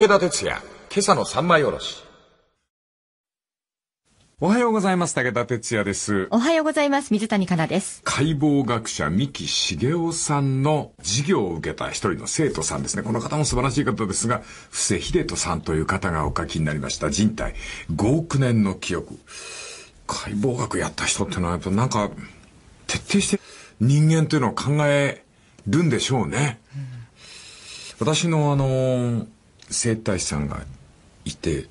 武田鉄矢、今朝の三枚おろし。おはようございます。武田哲也です。おはようございます。水谷香奈です。解剖学者三木茂雄さんの授業を受けた一人の生徒さんですね。この方も素晴らしい方ですが、布施秀人さんという方がお書きになりました人体5億年の記憶。解剖学やった人ってのはやっぱなんか徹底して人間というのを考えるんでしょうね。私のあの、整体師さんがいて、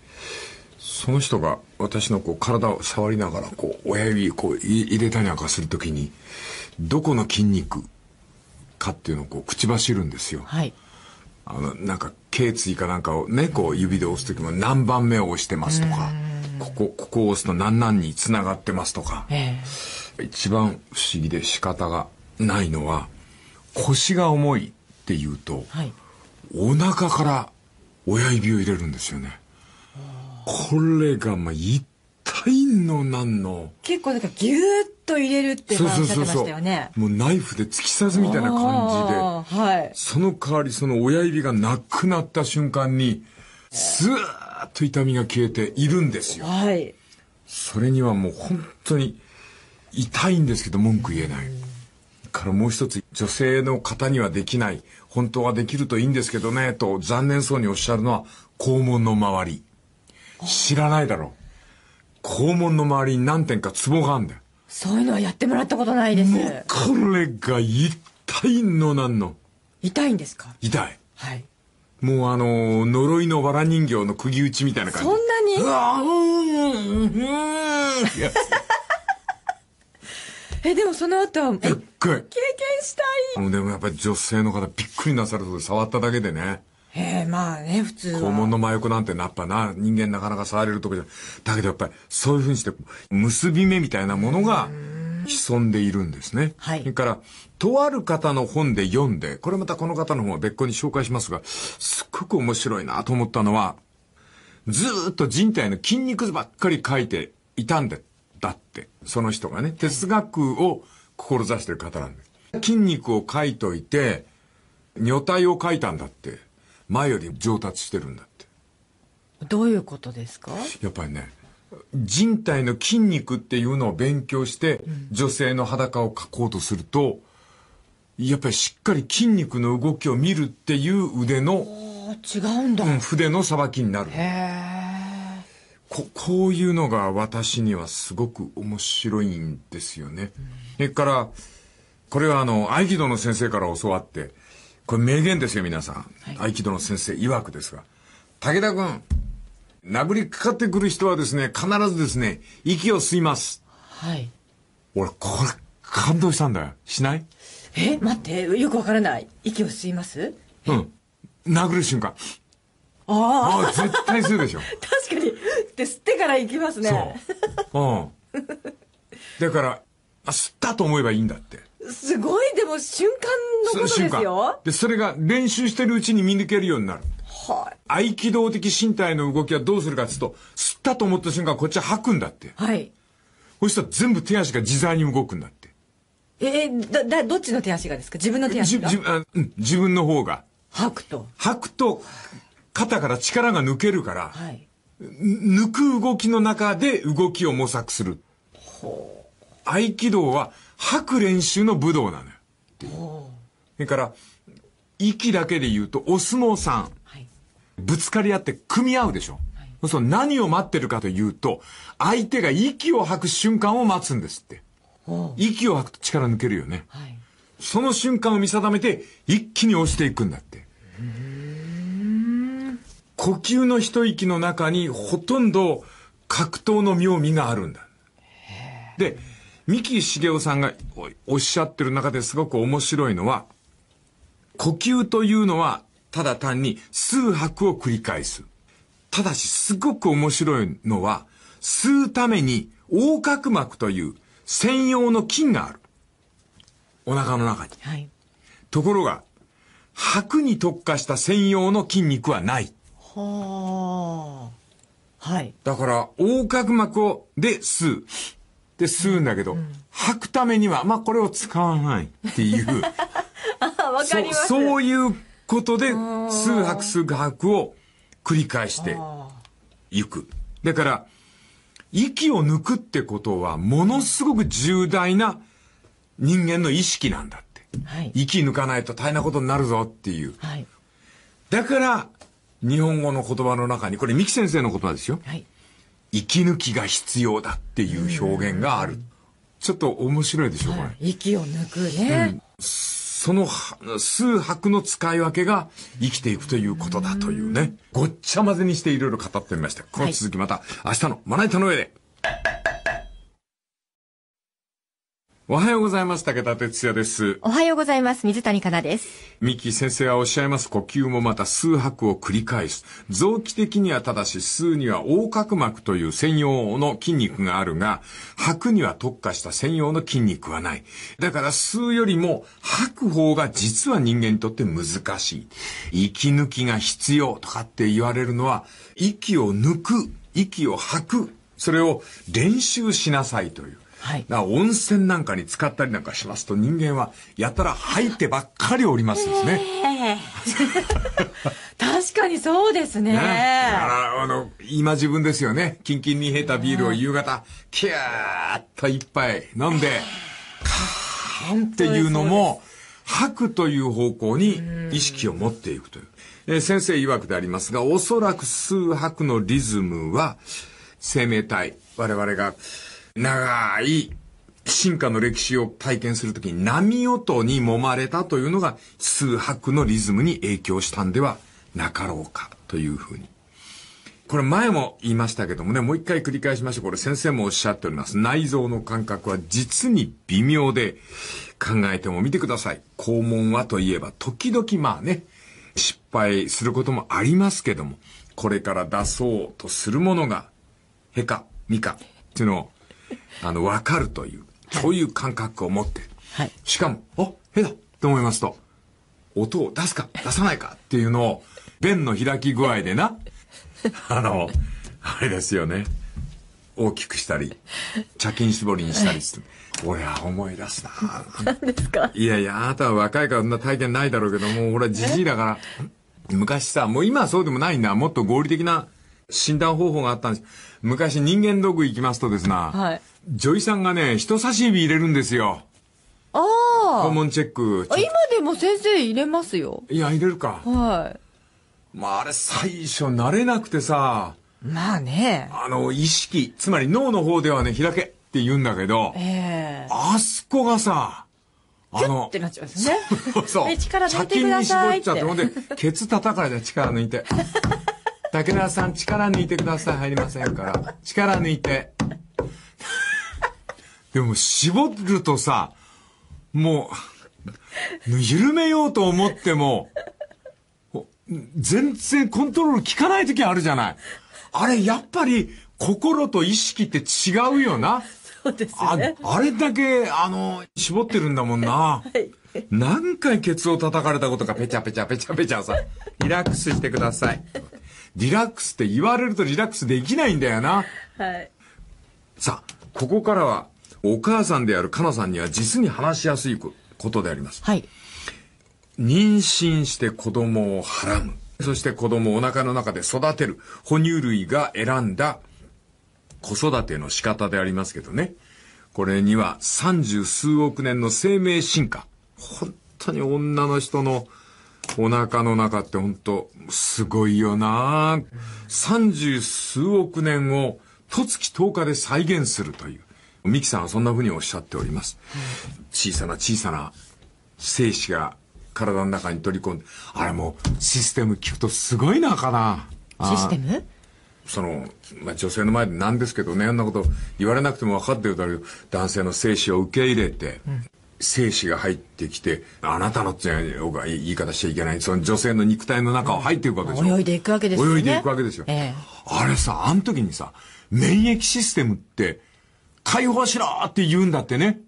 その人が私のこう体を触りながらこう親指こうい入れたりなんかするときにどこの筋肉かっていうのをこう口走るんですよ。はい。あのなんか頸椎かなんかをねこう指で押すときも何番目を押してますとかここここを押すと何々につながってますとかえ一番不思議で仕方がないのは腰が重いっていうとえはい。お腹から親指を入れるんですよね。これがまあ痛いのなんの。結構なんかギューッと入れるってそうそうそうそうしたよね。。もうナイフで突き刺すみたいな感あーはいじで、。その代わりその親指がなくなった瞬間に、スーッと痛みが消えているんですよ。はい。それにはもう本当に痛いんですけど文句言えない。からもう一つ女性の方にはできない本当はできるといいんですけどねと残念そうにおっしゃるのは肛門の周り。知らないだろう。肛門の周りに何点かツボがあるんだよ。そういうのはやってもらったことないです。もうこれが痛いのなんの？痛いんですか？痛い。はい。もうあの呪いの藁人形の釘打ちみたいな感じ。そんなに？うわうーんうーんえ、でもその後は、え、経すっごい験したい。でもやっぱり女性の方びっくりなさると触っただけでね。ええまあね、普通は。肛門の真横なんてやっぱな、人間なかなか触れるとこじゃだけどやっぱりそういうふうにして、結び目みたいなものが潜んでいるんですね。はいそれから、とある方の本で読んで、これまたこの方の本は別個に紹介しますが、すっごく面白いなと思ったのは、ずーっと人体の筋肉図ばっかり書いていたんで、だって、その人がね、哲学を志してる方なんです。筋肉を書いといて、女体を書いたんだって、前より上達してるんだって。どういうことですか？やっぱりね、人体の筋肉っていうのを勉強して、女性の裸を描こうとすると、やっぱりしっかり筋肉の動きを見るっていう腕の、あ違うんだ。うん筆のさばきになる。へえ。ここういうのが私にはすごく面白いんですよね。それから、これはあの、合気道の先生から教わって、これ名言ですよ、皆さん。合気道の先生曰くですが。武田君、殴りかかってくる人はですね、必ずですね、息を吸います。はい。俺、これ、感動したんだよ。しない？え、待って、よくわからない。息を吸います？うん。殴る瞬間。ああ、絶対するでしょ。確かに。で、吸ってから行きますね。そう。うん。だから、あ、吸ったと思えばいいんだって。すごい、でも瞬間のことですよ。で、それが練習してるうちに見抜けるようになる。はい。合気道的身体の動きはどうするかっていうと、吸ったと思った瞬間、こっちは吐くんだって。はい。そしたら全部手足が自在に動くんだって。えー、だ、だ、どっちの手足がですか？自分の手じ足が？じあうん自分の方が。吐くと。吐くと、肩から力が抜けるから、はい。抜く動きの中で動きを模索する。合気道は吐く練習の武道なのよ。それから、息だけで言うと、お相撲さん。はい。ぶつかり合って組み合うでしょ。そうすると何を待ってるかというと、相手が息を吐く瞬間を待つんですって。息を吐くと力抜けるよね。はい。その瞬間を見定めて、一気に押していくんだって。呼吸の一息の中にほとんど格闘の妙味があるんだ。で、三木茂雄さんがおおっしゃってる中ですごく面白いのは、呼吸というのはただ単に数拍を繰り返す。ただしすごく面白いのは、吸うために横隔膜という専用の筋がある。お腹の中に。はい。ところが、吐くに特化した専用の筋肉はない。はあ。はい。だから、横隔膜を、で吸う。で、吸うんだけど、吐くためには、まあ、これを使わないっていう。あ、わかります。そそういうことで、吸う吐く吸う吐くを繰り返していく。だから、息を抜くってことは、ものすごく重大な人間の意識なんだって。はい息抜かないと大変なことになるぞっていう。はい。だから、日本語の言葉の中に、これ三木先生の言葉ですよ。はい。息抜きが必要だっていう表現がある。ちょっと面白いでしょ、これ。息を抜くね。そのは数拍の使い分けが生きていくということだというね。ごっちゃ混ぜにしていろいろ語ってみました。この続きまた明日のまな板の上で。おはようございます。武田哲也です。おはようございます。水谷香奈です。三木先生はおっしゃいます。呼吸もまた数拍を繰り返す。臓器的にはただし、数には横隔膜という専用の筋肉があるが、拍には特化した専用の筋肉はない。だから数よりも吐く方が実は人間にとって難しい。息抜きが必要とかって言われるのは、息を抜く、息を吐く、それを練習しなさいという。はいだから温泉なんかに使ったりなんかしますと人間はやたら吐いてばっかりおりますですね。確かにそうですね。ねあの、今自分ですよね。キンキンに冷えたビールを夕方、キューッと一杯飲んで、カーンっていうのも、吐くという方向に意識を持っていくという。えー先生曰くでありますが、おそらく数拍のリズムは、生命体、我々が長い進化の歴史を体験するときに波音に揉まれたというのが数拍のリズムに影響したんではなかろうかというふうに。これ前も言いましたけどもね、もう一回繰り返しましょう。これ先生もおっしゃっております。内臓の感覚は実に微妙で考えてもみてください。肛門はといえば時々まあね、失敗することもありますけども、これから出そうとするものが、へか、みかっていうのを、あの、わかるという、そういう感覚を持ってる。はいしかも、あ、へだと思いますと、音を出すか出さないかっていうのを、弁の開き具合でな、あの、あれですよね。大きくしたり、茶巾絞りにしたりする。俺は思い出すな何ですか？いやいや、あなたは若いからそんな体験ないだろうけど、もう俺はじじいだから、昔さ、もう今はそうでもないんだ。もっと合理的な診断方法があったんです。昔人間ドック行きますとですな、はい女医さんがね、人差し指入れるんですよ。あ肛門チェック。あ。今でも先生入れますよ。いや、入れるか。はまああれ最初慣れなくてさ、い。まあね。あの、意識、つまり脳の方ではね、開けって言うんだけど、ええあそこがさ、あのって、なっちゃうんですね。そうそう。え力抜いてくださいって茶巾に絞っちゃって、ほんで、ケツ叩かれて力抜いて。武田さん、力抜いてください。入りませんから。力抜いて。でも、絞るとさ、もう、緩めようと思っても、ほ全然コントロール効かない時あるじゃない。あれ、やっぱり、心と意識って違うよな。そうですあね。あれだけ、あの、絞ってるんだもんな。何回ケツを叩かれたことか、ペチャペチャペチャペチャさ。リラックスしてください。リラックスって言われるとリラックスできないんだよな。はい。さあ、ここからは、お母さんであるかなさんには実に話しやすいこことであります。はい。妊娠して子供をはらむ。そして子供をお腹の中で育てる。哺乳類が選んだ子育ての仕方でありますけどね。これには三十数億年の生命進化。本当に女の人のお腹の中って本当すごいよな三十数億年を十月10日で再現するという。ミキさんはそんな風におっしゃっております。小さな小さな精子が体の中に取り込んで、あれもうシステム聞くとすごいなかな。システム？その、まあ、女性の前でなんですけどね、あんなこと言われなくても分かってるだろう男性の精子を受け入れて、精子が入ってきて、あなたのって僕は言い方しちゃいけない。その女性の肉体の中を入っていくわけでしょ。泳いでいくわけですよね泳いでいくわけですよ。ええあれさ、あの時にさ、免疫システムって、解放しろって言うんだってね。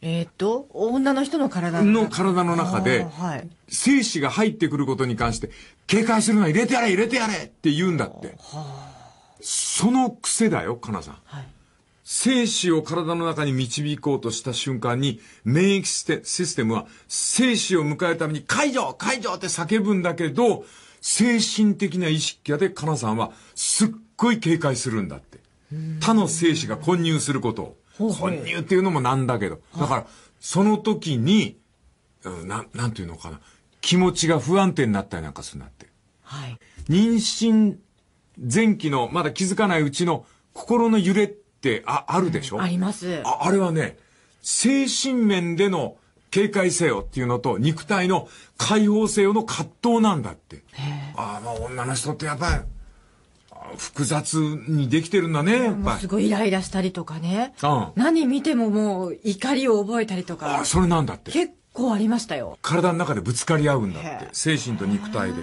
えーっと、女の人の体の体の中ではい。精子が入ってくることに関して、警戒するのは入れてやれ入れてやれって言うんだって。その癖だよ、かなさん。はい。精子を体の中に導こうとした瞬間に、免疫システシステムは精子を迎えるために解除解除って叫ぶんだけど、精神的な意識で、かなさんはすっごい警戒するんだって。他の精子が混入することを。混入っていうのもなんだけど。だから、その時に、うんなん、なんていうのかな。気持ちが不安定になったりなんかするんだって。はい。妊娠前期のまだ気づかないうちの心の揺れってああるでしょ、あります。ああれはね、精神面での警戒せよっていうのと肉体の解放せよの葛藤なんだって。ああ、まあ女の人ってやっぱりあ複雑にできてるんだね、やっぱり。すごいイライラしたりとかね。うん何見てももう怒りを覚えたりとあか。それなんだって。結構ありましたよ。体の中でぶつかり合うんだっ。て精神と肉体で。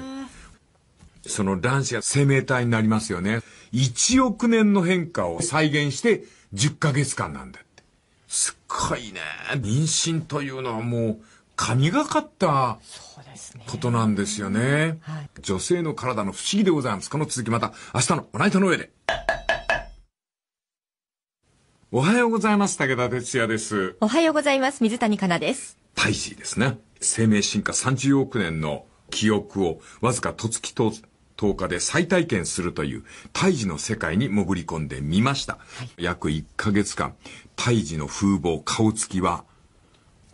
その卵子が生命体になりますよね。1億年の変化を再現して10ヶ月間なんだって。すっごいね。妊娠というのはもう神がかった。ことなんですよね。はい女性の体の不思議でございます。この続きまた明日のおナイトの上で。おはようございます。武田哲也です。おはようございます。水谷香奈です。胎児ですね。生命進化30億年の記憶をわずかとつきと10日で再体験するという胎児の世界に潜り込んでみました。約1ヶ月間、胎児の風貌、顔つきは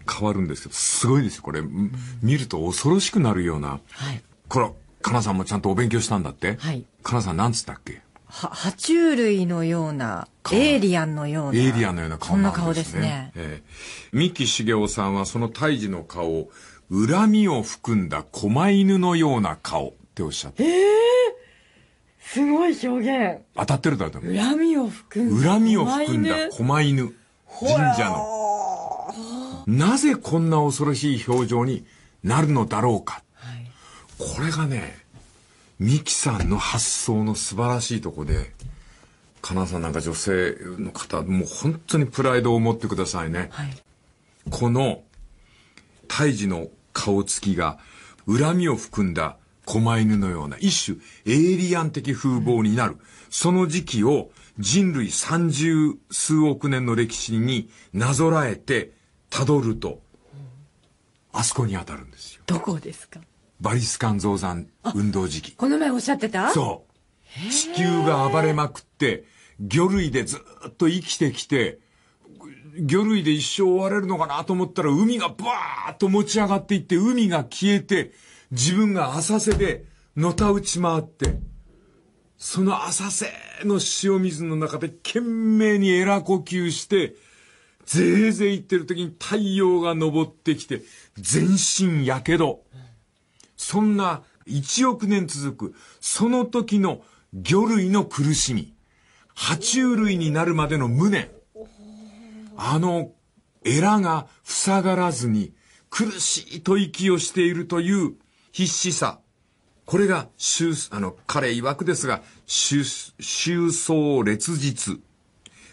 変わるんですけど、すごいですよ。これ、ん見ると恐ろしくなるような。はい。これ、かなさんもちゃんとお勉強したんだって？はい。かなさんなんつったっけ？は、爬虫類のような、エイリアンのような。エイリアンのような顔そんななん顔ですすでねね。。ええ三木茂雄さんはその胎児の顔を恨みを含んだ狛犬のような顔っておっしゃって。すごい表現。当たってるだと思う。恨みを含んだ。恨みを含んだ狛犬。神社の。なぜこんな恐ろしい表情になるのだろうか。はい。これがね、ミキさんの発想の素晴らしいとこで、かなさんなんか女性の方、もう本当にプライドを持ってくださいね。はい。この胎児の顔つきが恨みを含んだ狛犬のような一種エイリアン的風貌になる。その時期を人類三十数億年の歴史になぞらえて辿ると、あそこに当たるんですよ。どこですか？バリスカン増産運動時期。この前おっしゃってた？そう。地球が暴れまくって、魚類でずっと生きてきて、魚類で一生終われるのかなと思ったら海がバーッと持ち上がっていって海が消えて自分が浅瀬でのたうち回ってその浅瀬の塩水の中で懸命にエラ呼吸してぜいぜい言ってる時に太陽が昇ってきて全身やけど。そんな1億年続く、その時の魚類の苦しみ、爬虫類になるまでの無念、あの、エラが塞がらずに苦しいと息をしているという必死さ。これが、収あの、彼曰くですが、収、収葬列実。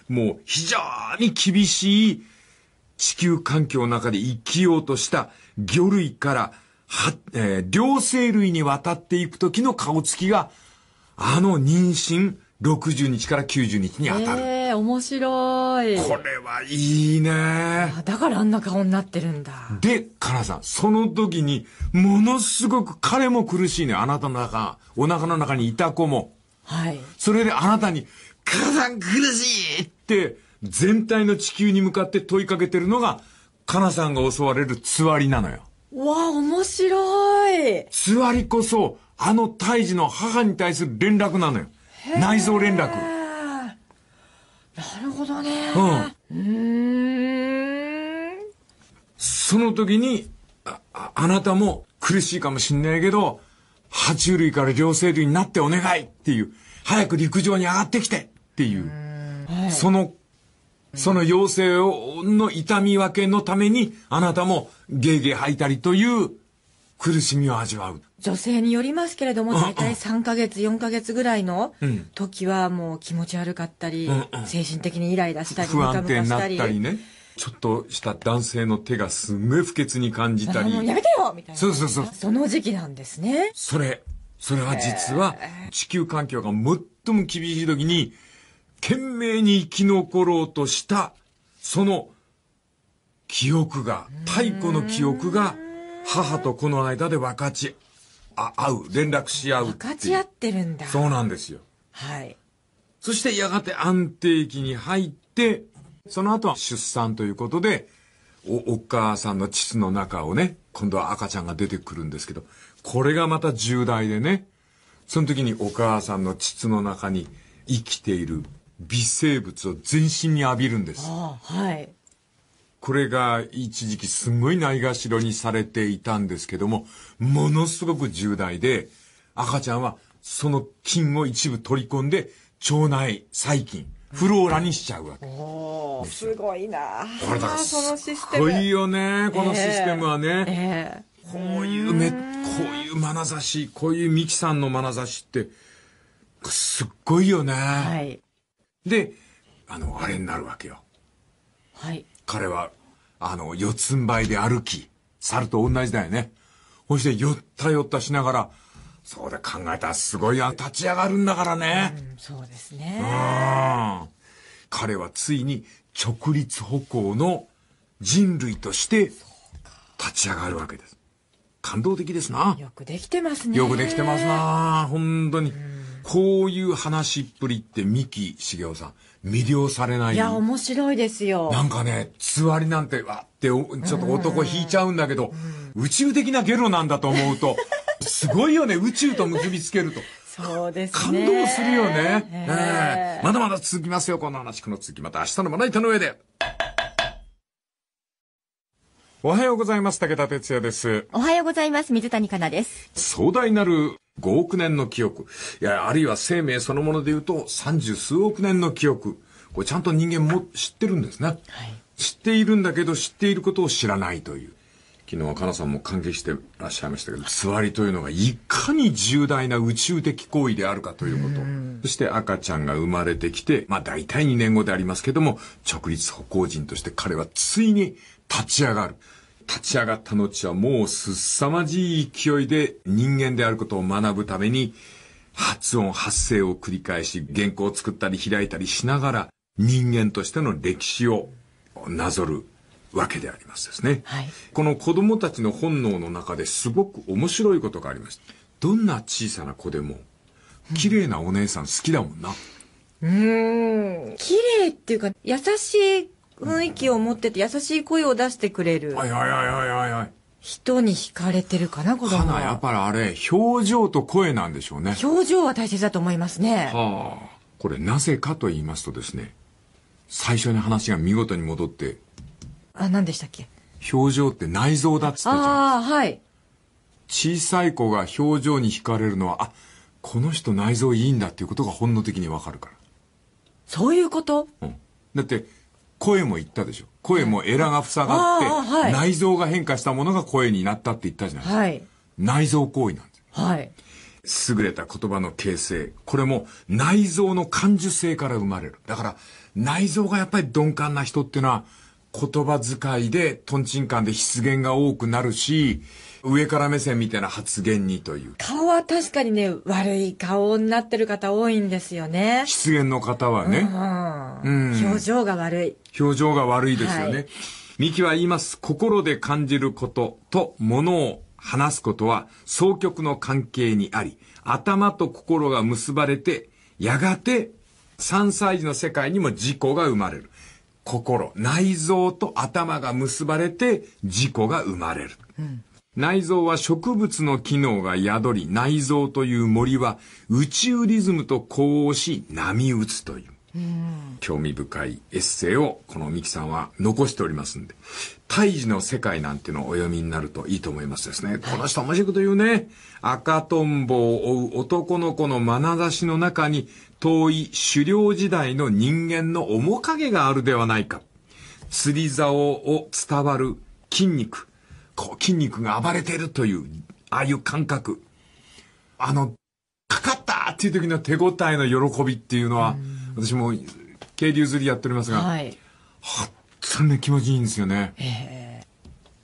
もう非常に厳しい地球環境の中で生きようとした魚類から、は、えー両生類に渡っていく時の顔つきが、あの妊娠60日から90日に当たる。ええ面白い。これはいいね。あだからあんな顔になってるんだ。で、カナさん、その時に、ものすごく彼も苦しいね。あなたの中、お腹の中にいた子も。はい。それであなたに、母さん苦しいって、全体の地球に向かって問いかけてるのが、カナさんが襲われるつわりなのよ。わあ、面白い。つわりこそ、あの胎児の母に対する連絡なのよ。内臓連絡。なるほどね。うん。うーん。その時に、あ、ああなたも苦しいかもしんないけど、爬虫類から両生類になってお願いっていう、早く陸上に上がってきてっていう、その、その要請を、の痛み分けのために、あなたもゲーゲー吐いたりという苦しみを味わう。女性によりますけれども、大体3ヶ月、4ヶ月ぐらいのん時はもう気持ち悪かったり、うんうん精神的にイライラしたり、不安定になったりね。ちょっとした男性の手がすんごい不潔に感じたり。あもうやめてよみたいな。そうそうそうその時期なんですね。それ、それは実は地球環境が最も厳しい時に、懸命に生き残ろうとした、その記憶が、太古の記憶が、母と子の間で分かちあ会う、連絡し合うう。かち合ってるんだ。そうなんですよ。はい。そしてやがて安定期に入って、その後は出産ということで、お、お母さんの膣の中をね、今度は赤ちゃんが出てくるんですけど、これがまた重大でね、その時にお母さんの膣の中に生きている微生物を全身に浴びるんです。ああ、はい。これが一時期すごいないがしろにされていたんですけども、ものすごく重大で、赤ちゃんはその菌を一部取り込んで、腸内細菌、フローラにしちゃうわけ。おーすごいなこれだからそのシステすム。ごいよね、このシステムはね。ええこういうめ、こういう眼差し、こういうミキさんの眼差しって、すっごいよね。はい。で、あの、あれになるわけよ。はい。彼は、あの、四つん這いで歩き、猿と同じだよね。そして、よったよったしながら、そうだ、考えたらすごいや、立ち上がるんだからね。うんそうですね。うん。彼はついに直立歩行の人類として立ち上がるわけです。感動的ですな。よくできてますね。よくできてますな本当に。こういう話っぷりって三木茂雄さん、魅了されない。いや、面白いですよ。なんかね、つわりなんて、わって、おちょっと男引いちゃうんだけど、宇宙的なゲロなんだと思うと、すごいよね、宇宙と結びつけると。そうです感ね。動するよね。えええまだまだ続きますよ、この話。この続き、また明日のまな板の上で。おはようございます。武田哲也です。おはようございます。水谷香奈です。壮大なる5億年の記憶。いや、あるいは生命そのもので言うと、三十数億年の記憶。これちゃんと人間も知ってるんですね。知っているんだけど、知っていることを知らないという。昨日はかなさんも関係してらっしゃいましたけど、つわりというのがいかに重大な宇宙的行為であるかということ。そして赤ちゃんが生まれてきて、まあ大体2年後でありますけども、直立歩行人として彼はついに立ち上がる。立ち上がった後はもうすさまじい勢いで人間であることを学ぶために、発音、発声を繰り返し、原稿を作ったり開いたりしながら、人間としての歴史をなぞるわけでありますですね。はいこの子供たちの本能の中ですごく面白いことがありました。どんな小さな子でも、綺麗なお姉さん好きだもんな。うーん。綺麗っていうか、優しい雰囲気を持ってて、優しい声を出してくれるはいはいはいはいはいはい。人に惹かれてるかな、子供かな、やっは。ぱりあれ、表情と声なんでしょうね。表情は大切だと思いますね。はあ。これなぜかと言いますとですね、最初に話が見事に戻って、あ、何でしたっけ？表情って内臓だっつったじゃん。ああ、はい。小さい子が表情に惹かれるのは、あ、この人内臓いいんだっていうことが本能的にわかるかそういうこと？ら。うん。だって、声も言ったでしょ。声もエラが塞がって、はい内臓が変化したものが声になったって言ったじゃないですか。はい。内臓行為なんです。はい。優れた言葉の形成。これも内臓の感受性から生まれる。だから、内臓がやっぱり鈍感な人っていうのは、言葉遣いで、トンチンカンで失言が多くなるし、上から目線みたいな発言にという。顔は確かにね、悪い顔になってる方多いんですよね。失言の方はね、うん。うん表情が悪い。表情が悪いですよね。はいミキは言います。心で感じることと物を話すことは双極の関係にあり、頭と心が結ばれて、やがて3歳児の世界にも自己が生まれる。心、内臓と頭が結ばれて自己が生まれる。内臓は植物の機能が宿り、内臓という森は宇宙リズムと呼応し波打つという。興味深いエッセイをこのミキさんは残しておりますんで、胎児の世界なんていうのをお読みになるといいと思いますですね。この人面白いこと言うね。赤とんぼを追う男の子の眼差しの中に遠い狩猟時代の人間の面影があるではないか。釣り竿を伝わる筋肉。こう筋肉が暴れているという、ああいう感覚。あの、かかったっていう時の手応えの喜びっていうのは、私も渓流釣りやっておりますが、はい。本当にね気持ちいいんですよね。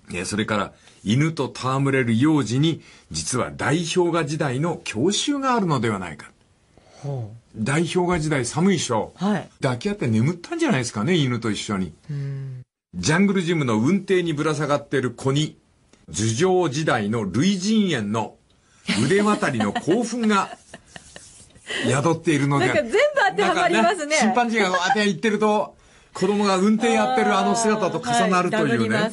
ねそれから、犬と戯れる幼児に、実は大氷河時代の郷愁があるのではないか。大氷河時代寒いでしょ。はい。抱き合って眠ったんじゃないですかね、犬と一緒に。ジャングルジムの運転にぶら下がっている子に、樹上時代の類人猿の腕渡りの興奮が宿っているので。なんか全部当てはまりますね。チンパンジーがこうやって言ってると、子供が運転やってるあの姿と重なるというね。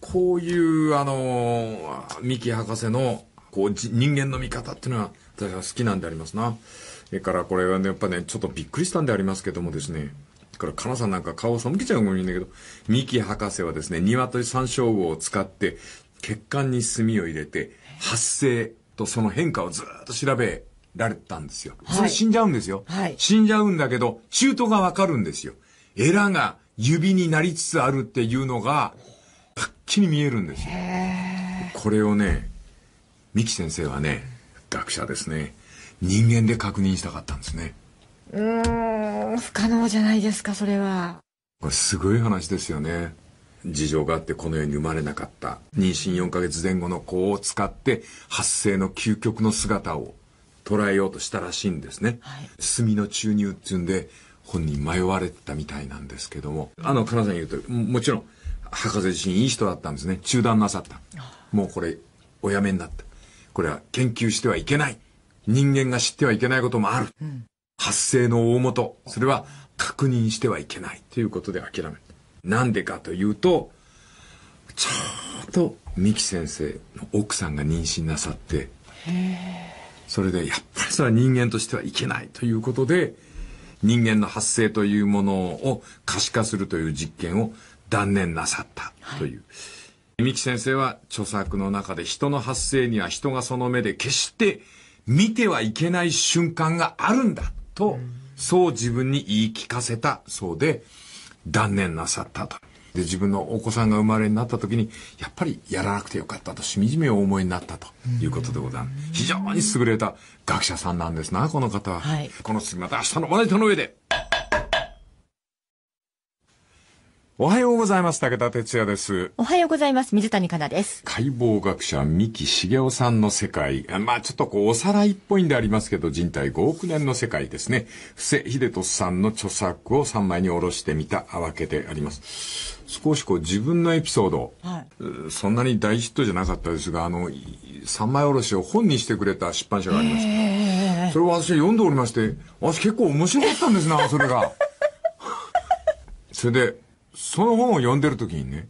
こういう、あの、三木博士の、こう、人間の見方っていうのは、私は好きなんでありますな。それからこれはね、やっぱね、ちょっとびっくりしたんでありますけどもですね、から、かなさんなんか顔を背けちゃうかもしれないけど、三木博士はですね、鶏山椒魚を使って、血管に炭を入れて、発生とその変化をずっと調べられたんですよ。それ死んじゃうんですよ。はい、死んじゃうんだけど、中途がわかるんですよ。エラが指になりつつあるっていうのが、はっきり見えるんですよ。これをね、三木先生はね、学者ですね、人間で確認したかったんですね。うーん、不可能じゃないですか、それは。これすごい話ですよね。事情があってこの世に生まれなかった妊娠4ヶ月前後の子を使って発生の究極の姿を捉えようとしたらしいんですね。はい、炭の注入っていうんで本人迷われてたみたいなんですけども、あの、金さん言うと、もちろん、博士自身いい人だったんですね。中断なさった。もうこれ、おやめになった。これは研究してはいけない。人間が知ってはいけないこともある。うん、発生の大元。それは確認してはいけない。ということで諦めた。なんでかというと、ちょうど三木先生の奥さんが妊娠なさって、それでやっぱりそれは人間としてはいけないということで、人間の発生というものを可視化するという実験を断念なさったという。三、はい、木先生は著作の中で人の発生には人がその目で決して見てはいけない瞬間があるんだと、そう自分に言い聞かせたそうで、断念なさったと。で、自分のお子さんが生まれになった時に、やっぱりやらなくてよかったと、しみじみお思いになったということでございます。非常に優れた学者さんなんですな、この方は。はい、この次また明日のまな板の上で。おはようございます。武田哲也です。おはようございます。水谷香奈です。解剖学者、三木茂雄さんの世界。まあちょっとこう、おさらいっぽいんでありますけど、人体5億年の世界ですね。布施秀俊さんの著作を3枚に下ろしてみたわけであります。少しこう、自分のエピソード、はい、そんなに大ヒットじゃなかったですが、あの、3枚下ろしを本にしてくれた出版社がありました。それを私読んでおりまして、私結構面白かったんですな、それが。それで、その本を読んでる時にね、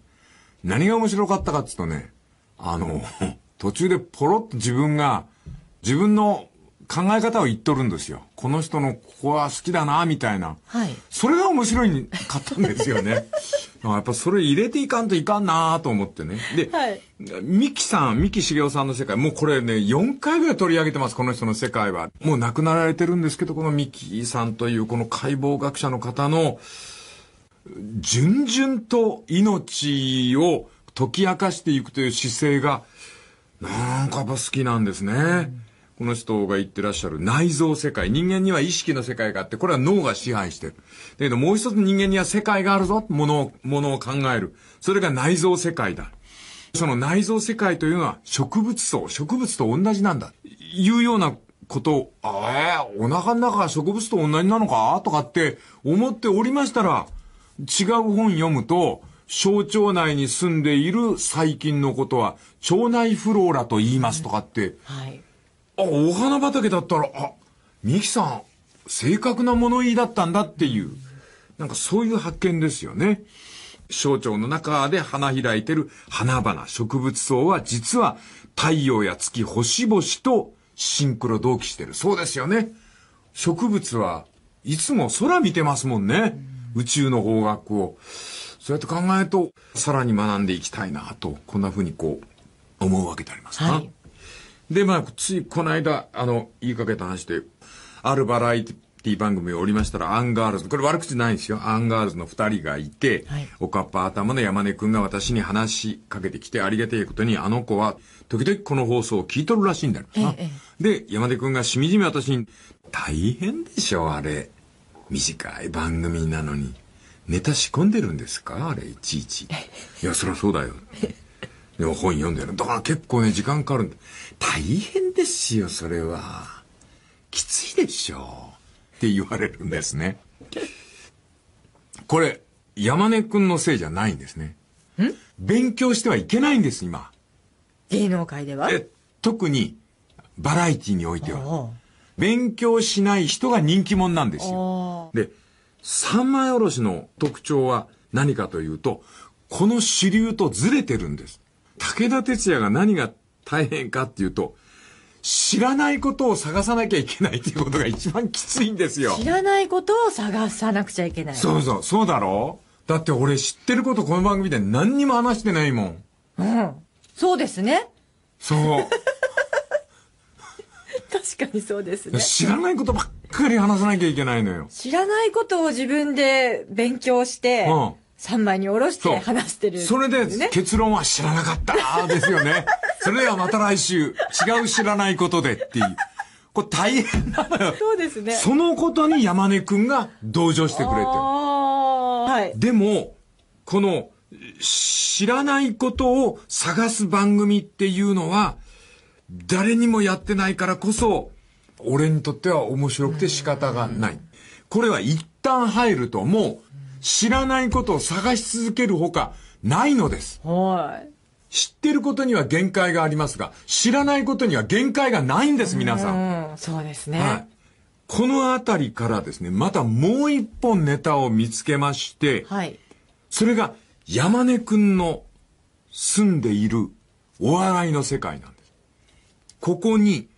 何が面白かったかっていうとね、あの、途中でポロッと自分が、自分の考え方を言っとるんですよ。この人のここは好きだな、みたいな。はい。それが面白いかったんですよね。やっぱそれ入れていかんといかんなと思ってね。で、はい。ミキさん、ミキ茂雄さんの世界、もうこれね、4回ぐらい取り上げてます、この人の世界は。もう亡くなられてるんですけど、このミキさんというこの解剖学者の方の、順々と命を解き明かしていくという姿勢が、なんかやっぱ好きなんですね。うんこの人が言ってらっしゃる内臓世界。人間には意識の世界があって、これは脳が支配してる。だけどもう一つ人間には世界があるぞ。ものを、ものを考える。それが内臓世界だ。その内臓世界というのは植物層、植物と同じなんだ。いうようなことを、あえー、お腹の中は植物と同じなのか？とかって思っておりましたら、違う本読むと、小腸内に住んでいる細菌のことは腸内フローラと言いますとかって、はい、あ、お花畑だったら、あ、ミキさん、正確な物言いだったんだっていう、なんかそういう発見ですよね。小腸の中で花開いてる花々、植物層は実は太陽や月、星々とシンクロ同期してる。そうですよね。植物はいつも空見てますもんね。宇宙の方角を。そうやって考えると、さらに学んでいきたいなと、こんな風にこう、思うわけでありますはい、で、まあ、ついこの間、あの、言いかけた話で、あるバラエティ番組をおりましたら、アンガールズ、これ悪口ないんですよ。アンガールズの二人がいて、はい、おかっぱ頭の山根くんが私に話しかけてきて、ありがてえことに、あの子は、時々この放送を聞いとるらしいんだよな。ええ、で、山根くんがしみじみ私に、大変でしょ、あれ。短い番組なのに。ネタ仕込んでるんですか？あれ、いちいち。いや、そりゃそうだよ。でも本読んでる。だから結構ね、時間かかるんだ。大変ですよ、それは。きついでしょう。って言われるんですね。これ、山根くんのせいじゃないんですね。勉強してはいけないんです、今。芸能界では？え特に、バラエティにおいては。勉強しない人が人気者なんですよ。おで、三枚おろしの特徴は何かというと、この主流とずれてるんです。武田鉄矢が何が大変かっていうと、知らないことを探さなきゃいけないっていうことが一番きついんですよ。知らないことを探さなくちゃいけない。そうそう、そうだろ？だって俺知ってることこの番組で何にも話してないもん。うん。そうですね。そう。確かにそうですね。知らないことばっかり話さなきゃいけないのよ。知らないことを自分で勉強して、うん三枚に下ろして話してる、それでね。結論は知らなかったですよね。それではまた来週、違う知らないことでっていう。これ大変なのよ。そうですね。そのことに山根くんが同情してくれて。はい。でも、この、知らないことを探す番組っていうのは、誰にもやってないからこそ、俺にとっては面白くて仕方がない。これは一旦入るともう、知らないことを探し続けるほかないのです。はい。知ってることには限界がありますが、知らないことには限界がないんです、皆さん。うん、そうですね。はい。このあたりからですね、またもう一本ネタを見つけまして、はい。それが山根くんの住んでいるお笑いの世界なんです。ここに、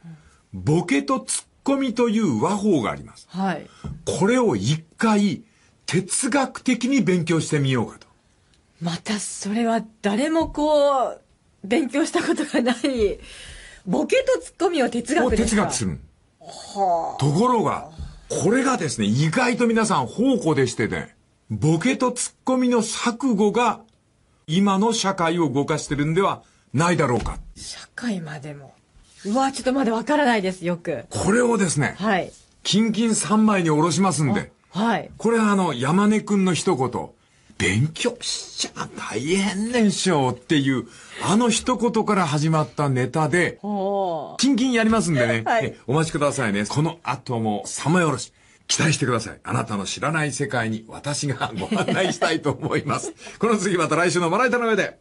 ボケとツッコミという和法があります。はい。これを一回、哲学的に勉強してみようかと。また、それは誰もこう、勉強したことがない、ボケとツッコミを哲を学ですか？哲学する。ところが、これがですね、意外と皆さん宝庫でしてね、ボケとツッコミの錯誤が、今の社会を動かしてるんではないだろうか。社会までも。うわ、ちょっとまだわからないです、よく。これをですね、はい。キンキン3枚に下ろしますんで、はい。これはあの、山根くんの一言、勉強しちゃ大変でしょうっていう、あの一言から始まったネタで、キンキンやりますんでね、はいえお待ちくださいね。この後も三枚おろし、期待してください。あなたの知らない世界に私がご案内したいと思います。この次また来週のまな板の上で。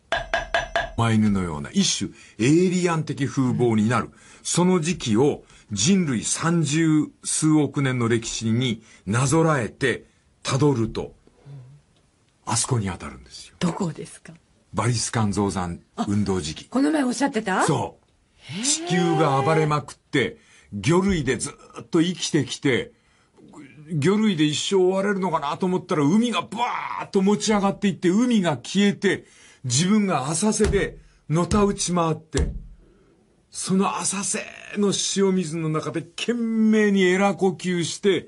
マイヌのような一種エイリアン的風貌になる。その時期を人類三十数億年の歴史になぞらえて辿ると、あそこに当たるんですよ。どこですか？バリスカン増産運動時期。この前おっしゃってた？そう。地球が暴れまくって、魚類でずっと生きてきて、魚類で一生終われるのかなと思ったら海がバーッと持ち上がっていって海が消えて自分が浅瀬でのたうち回ってその浅瀬の塩水の中で懸命にエラ呼吸して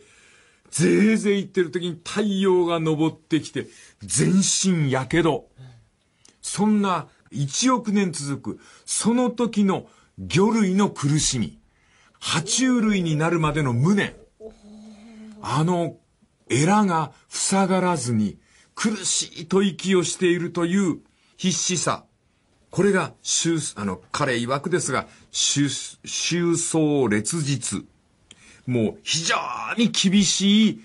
ぜいぜい言ってる時に太陽が昇ってきて全身やけど。そんな1億年続く、その時の魚類の苦しみ、爬虫類になるまでの無念、あの、エラが塞がらずに苦しい吐息をしているという必死さ。これが、収あの、彼曰くですが、収、収葬劣実。もう非常に厳しい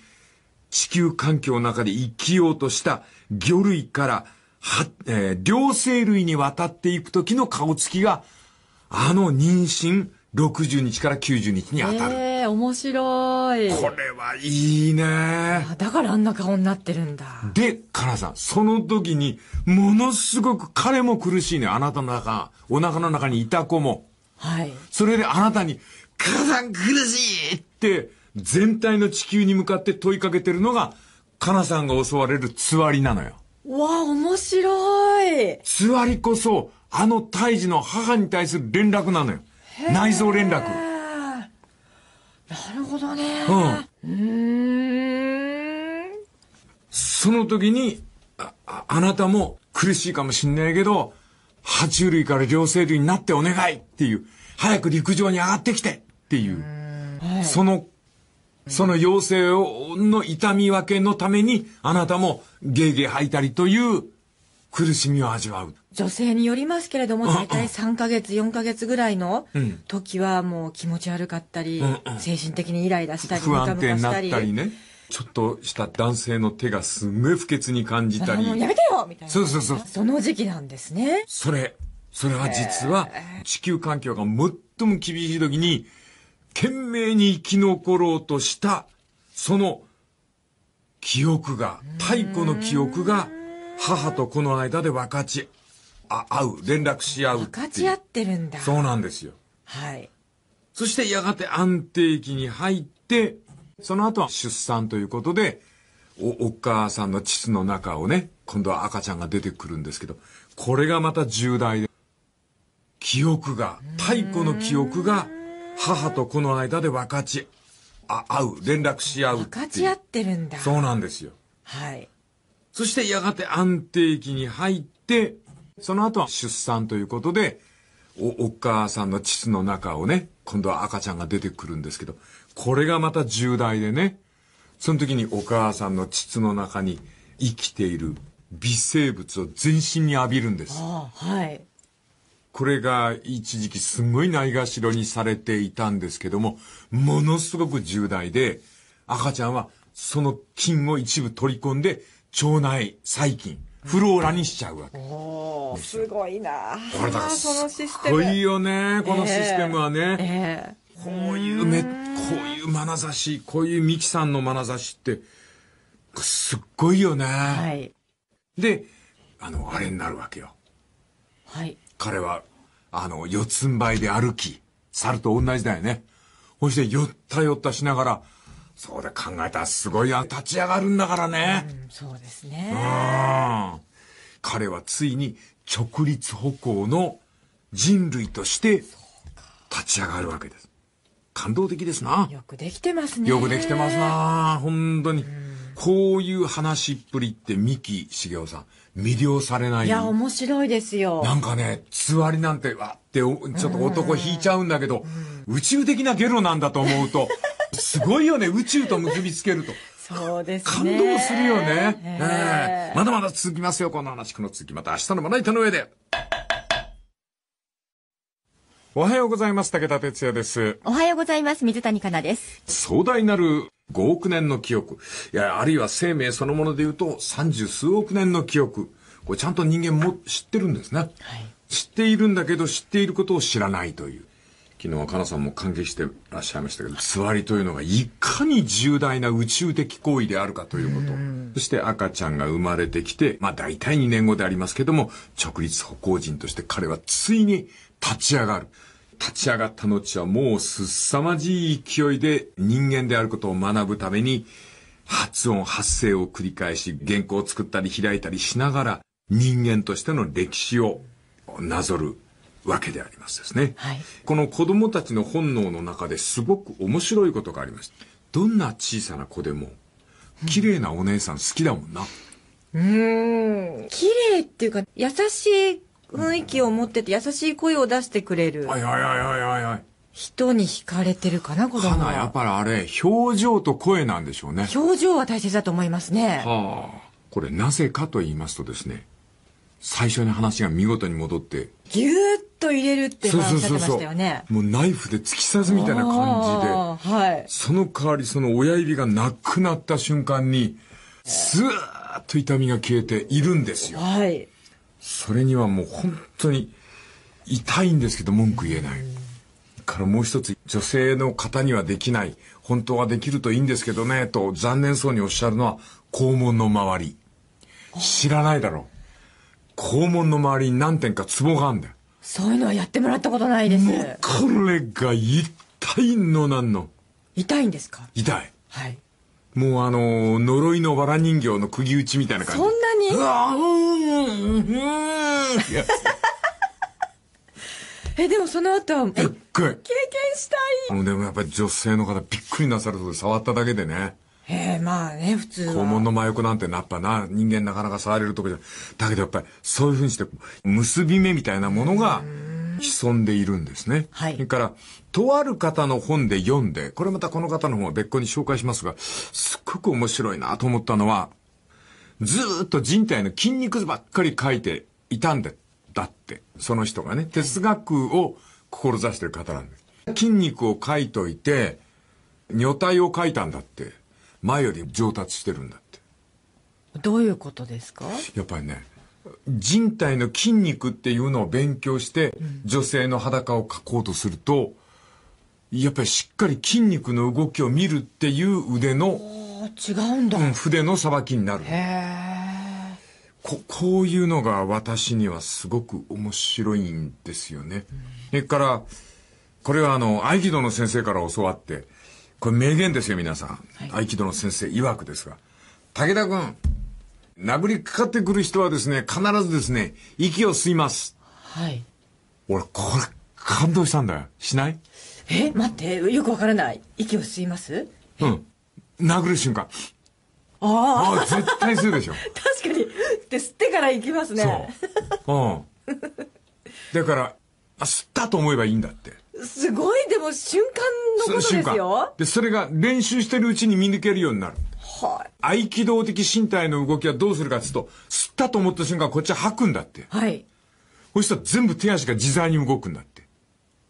地球環境の中で生きようとした魚類から、は、えー両生類に渡っていく時の顔つきが、あの妊娠60日から90日に当たる。ええ面白い。これはいいね。あだからあんな顔になってるんだ。で、かなさん、その時に、ものすごく彼も苦しいね。あなたの中、お腹の中にいた子も。はい。それであなたに、母さん苦しいって、全体の地球に向かって問いかけてるのが、かなさんが襲われるつわりなのよ。わあ、面白い。つわりこそ、あの胎児の母に対する連絡なのよ。内臓連絡。なるほどね。うん。うーん。その時に、あ、ああなたも苦しいかもしんないけど、爬虫類から両生類になってお願いっていう、早く陸上に上がってきてっていう、その、その要請を、の痛み分けのために、あなたもゲーゲー吐いたりという苦しみを味わう。女性によりますけれども、大体3ヶ月、4ヶ月ぐらいのん時はもう気持ち悪かったり、うん精神的にイライラしたり、不安定になったりね。ちょっとした男性の手がすんごい不潔に感じたり。あもうやめてよみたいな。そうそうそうその時期なんですね。それ、それは実は地球環境が最も厳しい時に、懸命に生き残ろうとした、その記憶が、太古の記憶が、母と子の間で分かちあ合う、連絡し合うう。分かち合ってるんだ。そうなんですよ。はい。そしてやがて安定期に入って、その後は出産ということで、お、お母さんの膣の中をね、今度は赤ちゃんが出てくるんですけど、これがまた重大で、記憶が、太古の記憶が、母と子の間で分かちあ合う、連絡し合うう。分かち合ってるんだ。そうなんですよ。はい。そしてやがて安定期に入って、その後は出産ということで、お、お母さんの膣の中をね、今度は赤ちゃんが出てくるんですけど、これがまた重大でね、その時にお母さんの膣の中に生きている微生物を全身に浴びるんです。はい。これが一時期すごいないがしろにされていたんですけども、ものすごく重大で、赤ちゃんはその菌を一部取り込んで、腸内細菌、フローラにしちゃうわけ。すごいなこれだからそのシステム。すごいよね、このシステムはね。ええこういうめ、こういう眼差し、こういうミキさんの眼差しって、すっごいよね。はい。で、あの、あれになるわけよ。はい。彼は、あの、四つん這いで歩き、猿と同じだよね。そして、寄った寄ったしながら、そうで考えたらすごいや、立ち上がるんだからね。うんそうですね。うん彼はついに直立歩行の人類として立ち上がるわけです。感動的ですな。よくできてますね。よくできてますな本当に。こういう話っぷりって三木茂雄さん、魅了されない。いや、面白いですよ。なんかね、つわりなんて、わって、おちょっと男引いちゃうんだけど、宇宙的なゲロなんだと思うと、すごいよね、宇宙と結びつけると。そうです感ね。動するよね。ええええまだまだ続きますよ、この話。この続き、また明日のまな板の上で。おはようございます、武田哲也です。おはようございます。水谷香奈です。壮大なる5億年の記憶。いや、あるいは生命そのもので言うと30数億年の記憶。これちゃんと人間も知ってるんですね。知っているんだけど知っていることを知らないという。昨日はかなさんも感激してらっしゃいましたけど、座りというのがいかに重大な宇宙的行為であるかということ。そして赤ちゃんが生まれてきて、まあ大体2年後でありますけども、直立歩行人として彼はついに立ち上がる。立ち上がった後はもう凄まじい勢いで人間であることを学ぶために発音発声を繰り返し原稿を作ったり開いたりしながら人間としての歴史をなぞるわけでありますですね。はいこの子供たちの本能の中ですごく面白いことがありました。どんな小さな子でも綺麗なお姉さん好きだもんな。うーん。綺麗っていうか、優しい雰囲気を持ってて、優しい声を出してくれるはいはいはいはいはいはい。人に惹かれてるかな、子供かな、やっは。ぱりあれ、表情と声なんでしょうね。表情は大切だと思いますね。はあ。これなぜかと言いますとですね、最初に話が見事に戻って、ぎゅーっと入れるっておっしゃってましたよね。もうナイフで突き刺すみたいな感じで、はい。その代わりその親指がなくなった瞬間に、スーッと痛みが消えているんですよ。はい。それにはもう本当に痛いんですけど文句言えない。からもう一つ、女性の方にはできない、本当はできるといいんですけどね、と残念そうにおっしゃるのは、肛門の周り。知らないだろう。肛門の周りに何点かツボがあるんだよ。そういうのはやってもらったことないです。これが痛いのなんの？痛いんですか？痛い。はい。もうあのー呪いの藁人形の釘打ちみたいな感じ。そんなに？うわーうーん、うーん、え、でもその後は、え、経すっごい。験したい。でもやっぱり女性の方びっくりなさるそうで触っただけでね。えー、まあね、普通は。肛門の真横なんてなっぱな、人間なかなか触れるとこじゃだけどやっぱりそういうふうにして、結び目みたいなものが潜んでいるんですね。はいそれから、とある方の本で読んで、これまたこの方の本は別個に紹介しますが、すっごく面白いなと思ったのは、ずーっと人体の筋肉ばっかり書いていたんで、だって、その人がね、哲学を志してる方なんです。筋肉を書いといて、女体を書いたんだって、前より上達してるんだって。どういうことですか？やっぱりね、人体の筋肉っていうのを勉強して、女性の裸を描こうとすると、やっぱりしっかり筋肉の動きを見るっていう腕の、あ違うんだ。うん筆のさばきになる。へここういうのが私にはすごく面白いんですよね。それから、これはあの、合気道の先生から教わって、これ名言ですよ、皆さん。合気道の先生曰くですが。武田君、殴りかかってくる人はですね、必ずですね、息を吸います。はい。俺、これ、感動したんだよ。しない？え、待って、よくわからない。息を吸います？うん。殴る瞬間。ああ、絶対するでしょ。確かに。で、吸ってから行きますね。そう。うん。だから、あ、吸ったと思えばいいんだって。すごい、でも瞬間のことですよ。で、それが練習してるうちに見抜けるようになる。はい。合気道的身体の動きはどうするかっていうと、吸ったと思った瞬間こっちは吐くんだって。はい。そしたら全部手足が自在に動くんだって。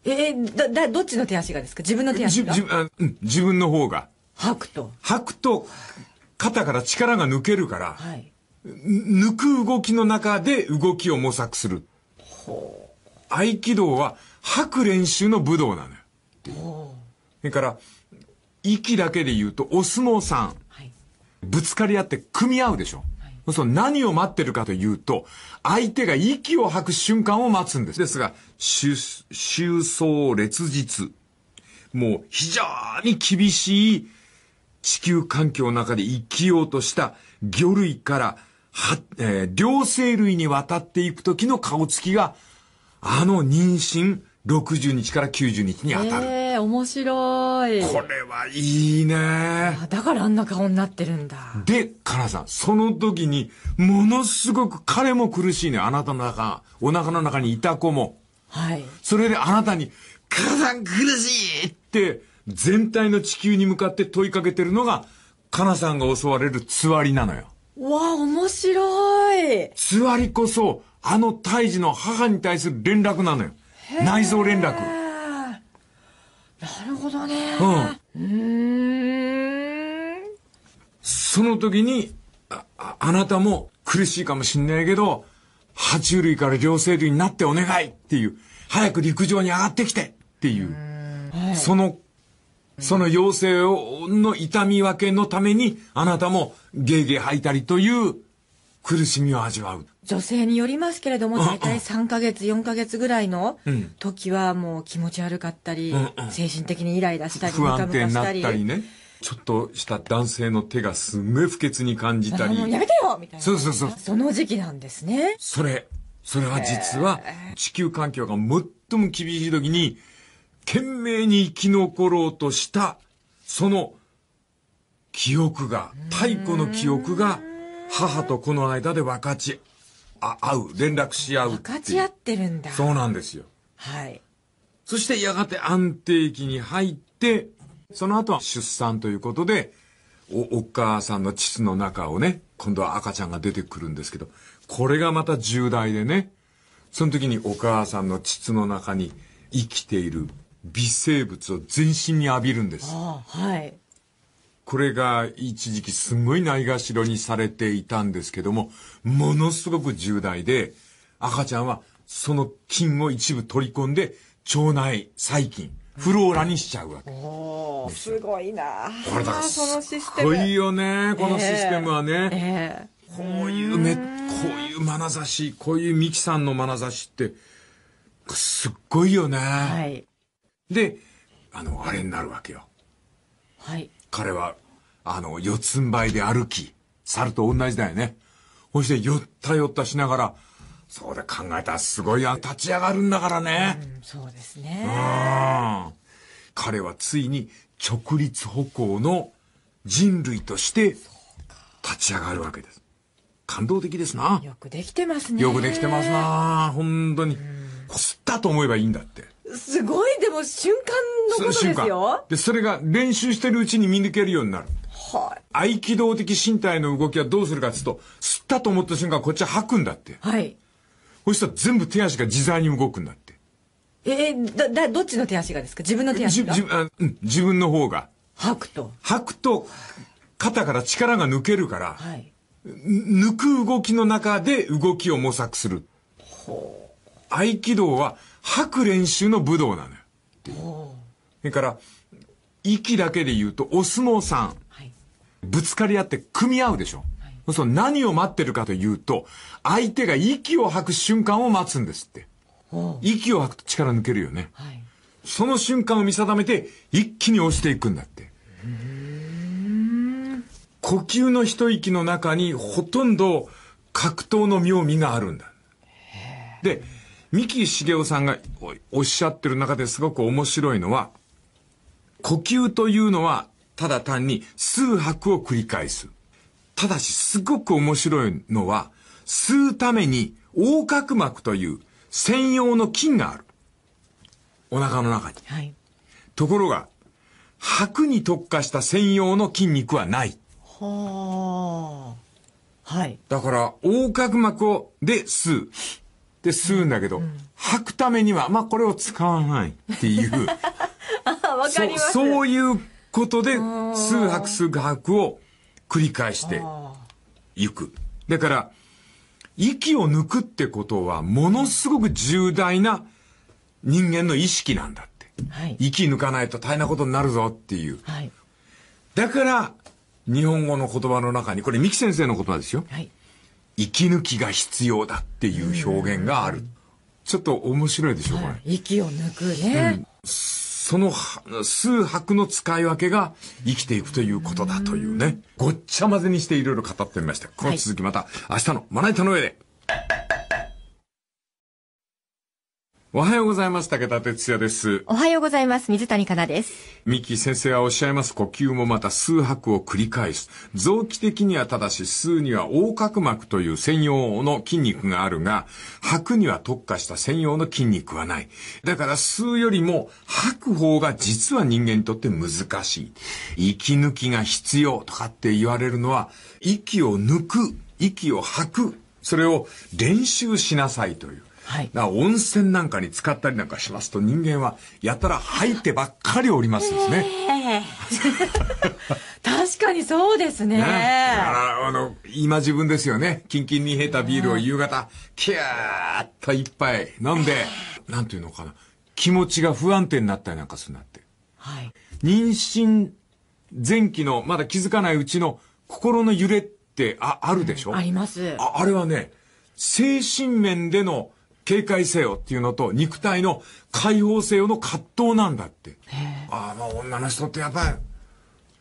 えー、だ、だ、どっちの手足がですか？自分の手じ足が？じあうん自分の方が。吐くと。吐くと、肩から力が抜けるから、はい。抜く動きの中で動きを模索する。合気道は吐く練習の武道なのよ。それから、息だけで言うと、お相撲さん。はい。ぶつかり合って組み合うでしょ。そうすると何を待ってるかというと、相手が息を吐く瞬間を待つんです。ですが、収収走列日。もう非常に厳しい地球環境の中で生きようとした魚類から、は、えー両生類に渡っていく時の顔つきが、あの妊娠60日から90日に当たる。えー、面白い。これはいいね。あだからあんな顔になってるんだ。で、かなさん、その時に、ものすごく彼も苦しいね。あなたの中、お腹の中にいた子も。はい。それであなたに、かなさん苦しいって、全体の地球に向かって問いかけてるのが、かなさんが襲われるつわりなのよ。わあ、面白い。つわりこそ、あの胎児の母に対する連絡なのよ。内臓連絡。なるほどね。うん。うーん。その時に、あ、ああなたも苦しいかもしんないけど、爬虫類から両生類になってお願いっていう、早く陸上に上がってきてっていう、その、その要請を、の痛み分けのために、あなたもゲーゲー吐いたりという苦しみを味わう。女性によりますけれども、大体3ヶ月、4ヶ月ぐらいのん時はもう気持ち悪かったり、うんうん精神的にイライラしたり、不安定になったりね。ちょっとした男性の手がすんごい不潔に感じたり。あもうやめてよみたいな。そうそうそうその時期なんですね。それ、それは実は地球環境が最も厳しい時に、懸命に生き残ろうとした、その記憶が、太古の記憶が、母と子の間で分かちあ合う、連絡し合うう。分かち合ってるんだ。そうなんですよ。はい。そしてやがて安定期に入って、その後は出産ということで、お、お母さんの膣の中をね、今度は赤ちゃんが出てくるんですけど、これがまた重大でね、その時にお母さんの膣の中に生きている微生物を全身に浴びるんです。ああ、はい。これが一時期すごいないがしろにされていたんですけども、ものすごく重大で、赤ちゃんはその菌を一部取り込んで、腸内細菌、フローラにしちゃうわけ。おーすごいなこれだからそのシステム。すごいよね、このシステムはね。ええこういう目、こういう眼差し、こういうミキさんの眼差しって、すっごいよね。はい。で、あの、あれになるわけよ。はい。彼は、あの、四つん這いで歩き、猿と同じだよね。そして、よったよったしながら、そうで考えたらすごいや、立ち上がるんだからね。うんそうですね。うん彼はついに直立歩行の人類として立ち上がるわけです。感動的ですな。よくできてますね。よくできてますな本当に。吸ったと思えばいいんだって。すごい、でも瞬間のことですよ。で、それが練習してるうちに見抜けるようになる。はい。合気道的身体の動きはどうするかっていうと、吸ったと思った瞬間こっちは吐くんだって。はい。そしたら全部手足が自在に動くんだって。えー、だ、だ、どっちの手足がですか？自分の手じ足が？じあうん自分の方が。吐くと。吐くと、肩から力が抜けるから、はい。抜く動きの中で動きを模索する。合気道は吐く練習の武道なのよ。それから、息だけで言うと、お相撲さん。はいぶつかり合って組み合うでしょ。そうすると何を待ってるかというと、相手が息を吐く瞬間を待つんですって。息を吐くと力抜けるよね。はいその瞬間を見定めて、一気に押していくんだって。呼吸の一息の中にほとんど格闘の妙味があるんだ。で、三木茂雄さんがおおっしゃってる中ですごく面白いのは、呼吸というのはただ単に数拍を繰り返す。ただしすごく面白いのは、吸うために横隔膜という専用の筋がある。お腹の中に。はいところが、吐くに特化した専用の筋肉はない。はあはいだから、横隔膜を、で吸う。で、吸うんだけど、吐くためには、まあ、これを使わないっていう。あ わかりますそうそういうことで、数拍数拍を繰り返していく。だから、息を抜くってことは、ものすごく重大な人間の意識なんだって。はい息抜かないと大変なことになるぞっていう。はいだから、日本語の言葉の中に、これ三木先生の言葉ですよ。はい息抜きが必要だっていう表現がある。ちょっと面白いでしょ、これ。息を抜くね、その数白の使い分けが生きていくということだというね。ごっちゃ混ぜにしていろいろ語ってみました。この続きまた明日のまな板の上で。おはようございます。武田哲也です。おはようございます。水谷香奈です。ミキ先生はおっしゃいます。呼吸もまた数拍を繰り返す。臓器的にはただし、数には横隔膜という専用の筋肉があるが、吐くには特化した専用の筋肉はない。だから吸うよりも吐く方が実は人間にとって難しい。息抜きが必要とかって言われるのは、息を抜く、息を吐く、それを練習しなさいという。はい温泉なんかに使ったりなんかしますと人間はやたら吐いてばっかりおりますですね。確かにそうですねねあの、今自分ですよね。キンキンに冷えたビールを夕方、キャーッと一杯飲んで、なんていうのかな。気持ちが不安定になったりなんかするなって。はい妊娠前期のまだ気づかないうちの心の揺れってああるでしょ、ありますああれはね、精神面での警戒せよっていうのと肉体の解放せよの葛藤なんだって。ああ、まあ女の人ってやっぱり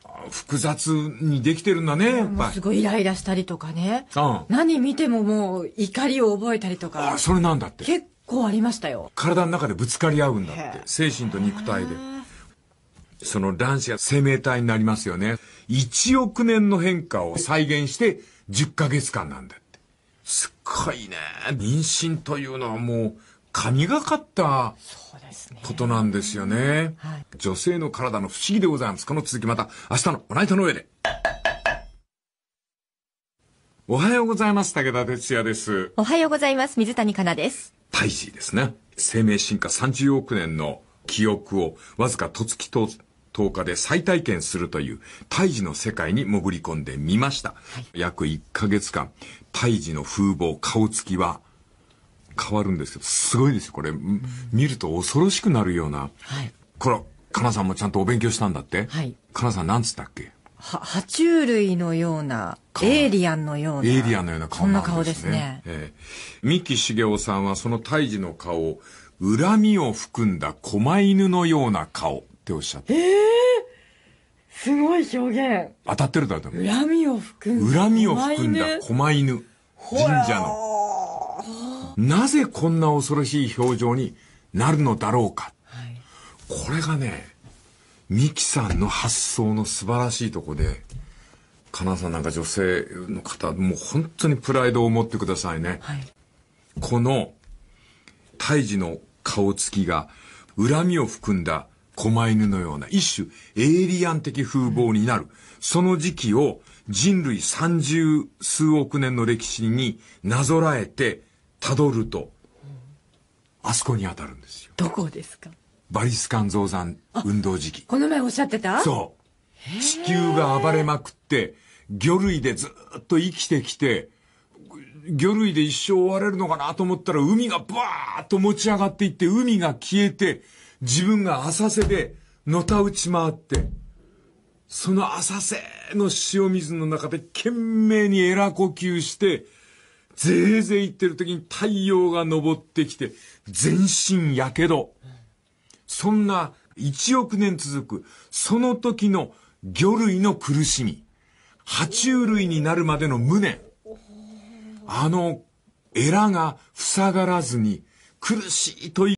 あ複雑にできてるんだね、やっぱり。すごいイライラしたりとかねうん何見てももう怒りを覚えたりとあかあ、それなんだって。結構ありましたよ体の中でぶつかり合うんだって。精神と肉体で。その卵子が生命体になりますよね。1億年の変化を再現して10ヶ月間なんだって。すっごいね。妊娠というのはもう神がかったことなんですよね。はい女性の体の不思議でございます。この続きまた明日のおナイトの上で。おはようございます。武田哲也です。おはようございます。水谷香奈です。胎児ですね。生命進化30億年の記憶をわずか十月と10日で再体験するという胎児の世界に潜り込んでみました。約1ヶ月間、胎児の風貌、顔つきは変わるんですけど、すごいですよ。これ、ん。見ると恐ろしくなるような。はい。これ、かなさんもちゃんとお勉強したんだって？はい。かなさんなんつったっけ？は爬虫類のようなエイリアンのようなエイリアンのような顔そんななん顔ですですね。ね。ええ。三木茂雄さんはその胎児の顔を恨みを含んだ狛犬のような顔っておっしゃって。すごい表現当たってるだろうね恨みを含んだ恨みを含んだ狛犬。神社の。なぜこんな恐ろしい表情になるのだろうか。はいこれがね、ミキさんの発想の素晴らしいとこで、かなさんなんか女性の方、もう本当にプライドを持ってくださいね。はいこの胎児の顔つきが恨みを含んだ狛犬のような一種エイリアン的風貌になる。その時期を人類三十数億年の歴史になぞらえて辿ると、あそこに当たるんですよ。どこですか？バリスカン増産運動時期。この前おっしゃってた？そう。地球が暴れまくって、魚類でずっと生きてきて、魚類で一生終われるのかなと思ったら海がバーッと持ち上がっていって海が消えて自分が浅瀬でのたうち回ってその浅瀬の塩水の中で懸命にエラ呼吸してぜいぜい言ってる時に太陽が昇ってきて全身やけど。そんな1億年続くその時の魚類の苦しみ。爬虫類になるまでの無念。あの、エラが塞がらずに苦しいと